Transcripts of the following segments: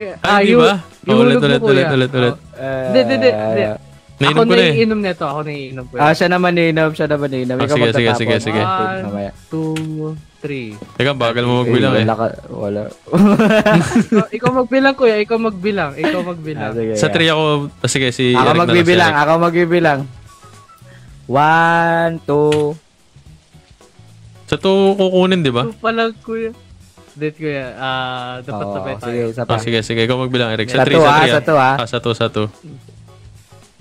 Ah, di yu- ba? Oh, ulit, ulit, ulit, ulit, ulit. Oh. Hindi, hindi, hindi. Nainom Ako ko na eh. naiinom nito. Ako naiinom ko. Ah, siya naman inom, siya naman inom. Ah, Ikaw sige, sige, sige, sige. One, two, three. Teka, bagal mo magbilang Eh, eh. Wala ka, wala. ikaw, ikaw magbilang, kuya. Ikaw magbilang. Ikaw Ah, magbilang. sige, Sa ah. 3 ako, ah, sige, si Ako Eric lang, magbibilang, ako magbibilang. One, two, Sa 2 kukunin, di ba? Ito pala, kuya. Date, kuya. Ah, dapat Oo, sabay sige, tayo. isa pa. Oh, sige, sige. Ikaw magbilang, Eric. Sa Sa 3, two, sa ah, 3. sa two, ah. Ah, sa 2, sa 2.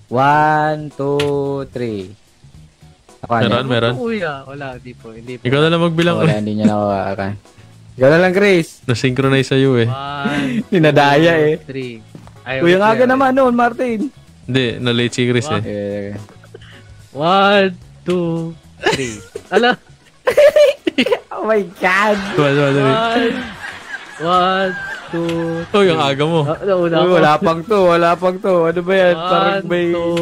One, two, three. Ako, ano? Meron, meron. Kuya, wala. Hindi po. Hindi po. Ikaw na lang magbilang. Wala, hindi niya nakuha. Ikaw na lang, Chris. Na-synchronize sa'yo eh. One, Dinadaya eh. three. Ay, Kuya nga ka naman noon, Martin. Hindi, na-late si Chris eh. Eh, One, two, three. Ala. oh my God. Tuwa, tuwa, tuwa. One, two, Oh, yung aga mo. Ah, nauna ako. wala pang to, wala pang to. Ano ba yan? Parang One, may... two,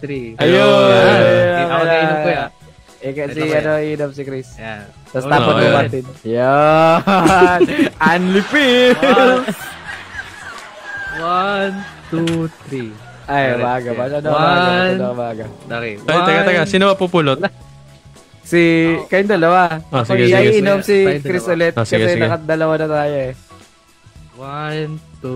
three. Ayun. Ayun. Ako na inom ko yan. Eh, kasi Ito ba ano, inom si Chris. Yan. Tapos Oh, tapos no, mo. Martin. Yan. Unli One, one, two, three. Ay, baga. Masyado One. baga. Masyado baga. Dari. Ay, teka, teka. Sino mapupulot? Si, kayong dalawa. Ako, sige, sige, iinom sige. si Chris ulit. Ah, sige, kasi sige. nakadalawa na tayo eh. One, two,